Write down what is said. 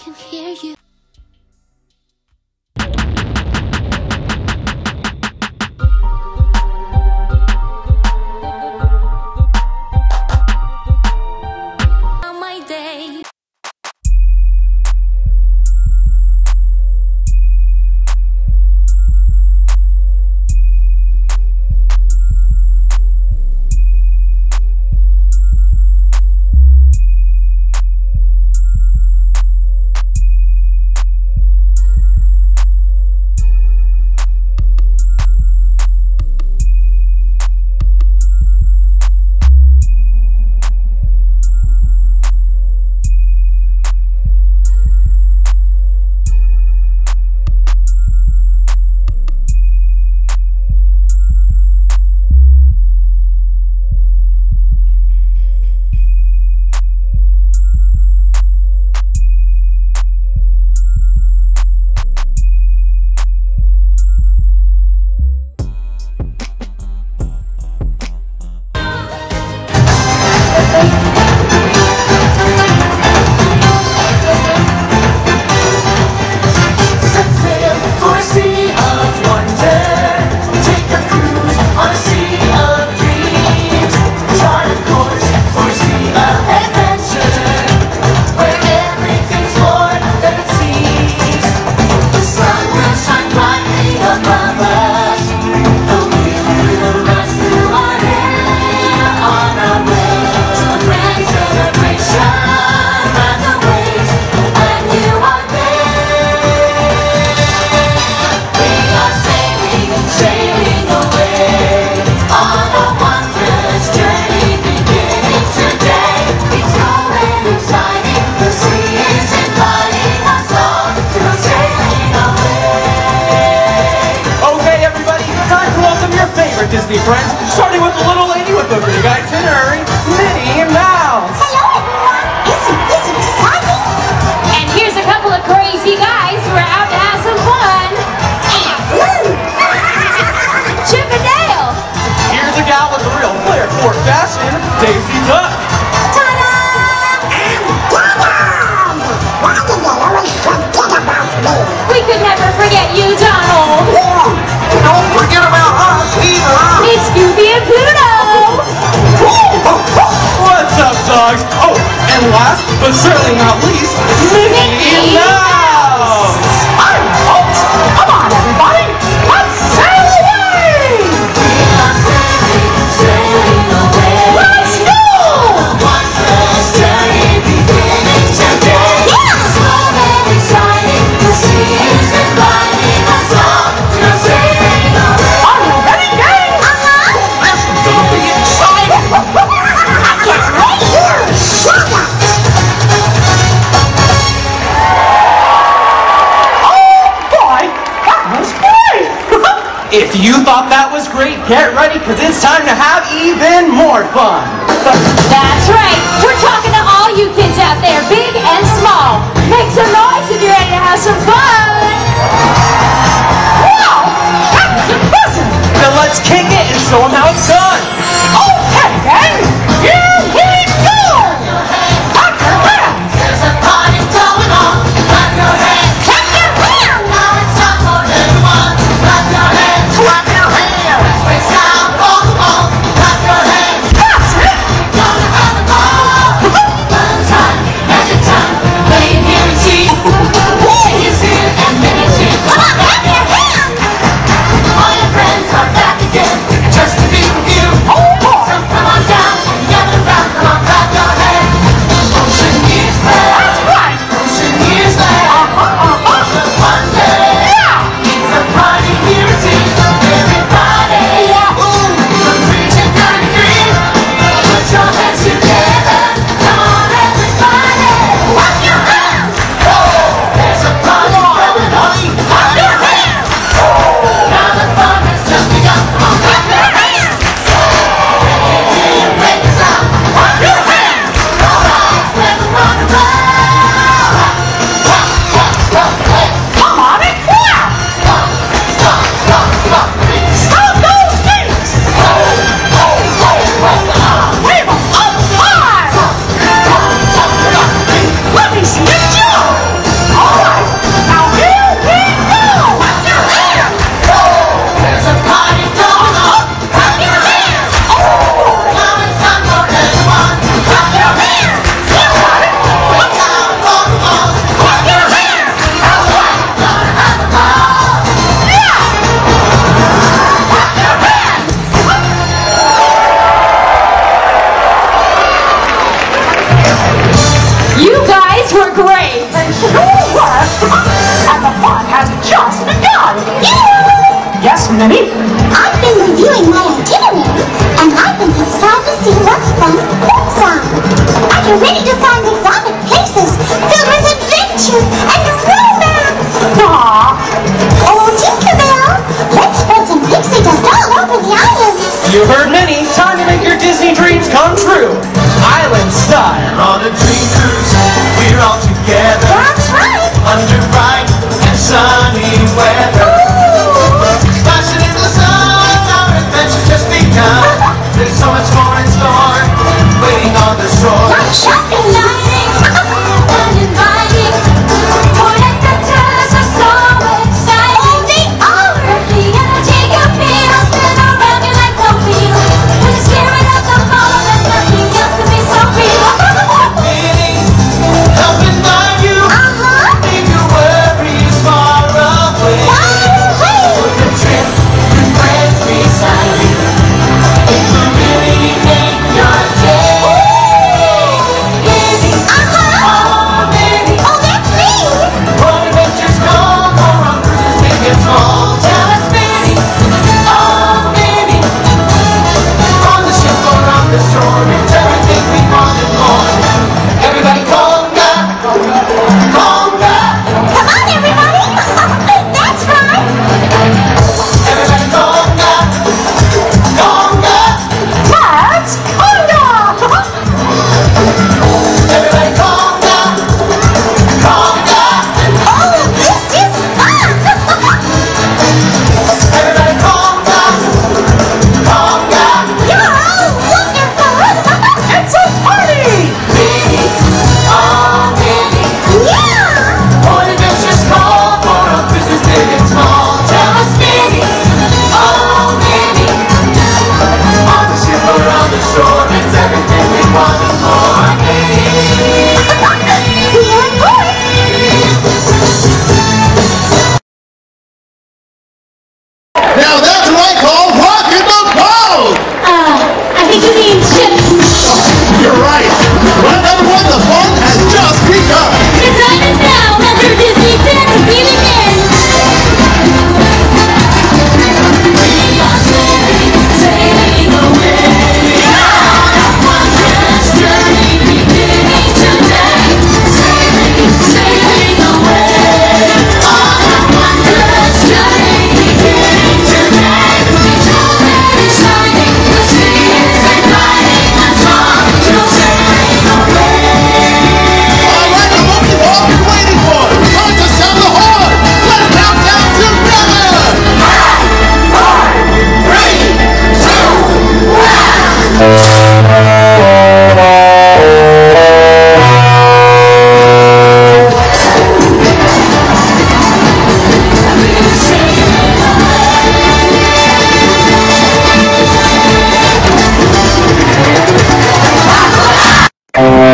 can hear you. certainly not least. even more fun. That's right. We're talking to all you kids out there, big and small. Make some noise if you're ready to have some fun. Whoa! that was awesome. Now let's kick it and show them how it's done. to a grave and true worth, and the fun has just begun. Yeah. Yes, Minnie? I've been reviewing my itinerary, and I think it's time to see what's fun and what's on. I can really do find exotic places filled with adventure and romance. Aww. Oh, Tinkerbell, let's spread some pixie dust all over the island. You heard me? sun. Uh...